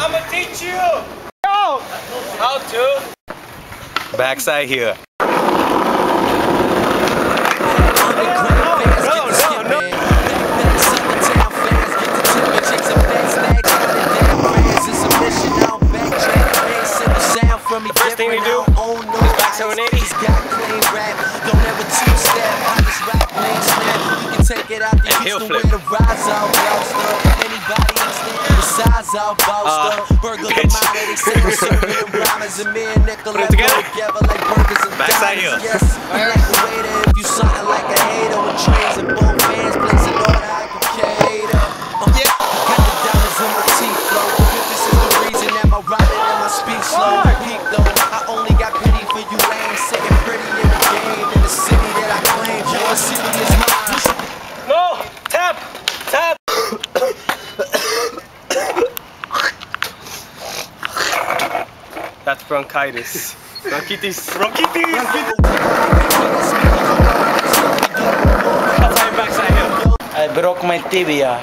I'ma teach you. Yo. How to? Backside here. First thing we do is back 780. Don't ever two-step, I just rap, lane snap. You can take it out the And heel flip. way the rise out, bounce up. Anybody understand the size out, bounce Uh. Burger the bitch. they say we're serving rhymes and me and nickel Put it go together. like burgers and Backside dimes. Yes, I like the waiter if you something like a hater with trains and both hands, place an order I can cater. Uh, yeah, got the diamonds in my teeth, flow. This is the reason that my and my speak slow. That's bronchitis. Bronchitis. Bronchitis. That's how you backside heel. I broke my tibia.